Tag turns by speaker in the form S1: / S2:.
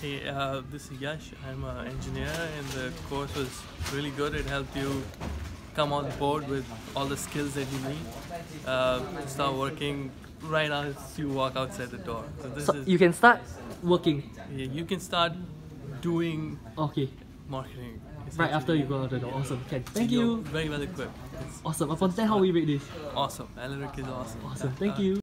S1: Hey, uh, this is Yash. I'm an engineer, and the course was really good. It helped you come on board with all the skills that you need uh, to start working right as you walk outside the door. So
S2: So you can start working.
S1: yeah, you can start doing
S2: Okay.
S1: marketing
S2: Right after you go out the door. Awesome. Can. Thank you.
S1: Very well equipped. It's
S2: Awesome. Upon 10, how we rate this?
S1: awesome. Alaric is awesome.
S2: Awesome. Thank
S1: Uh,
S2: you.